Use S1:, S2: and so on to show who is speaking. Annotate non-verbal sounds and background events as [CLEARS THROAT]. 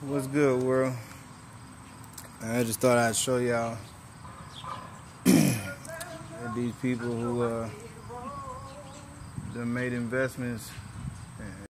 S1: What's good, world? I just thought I'd show y'all [CLEARS THROAT] these people who uh, made investments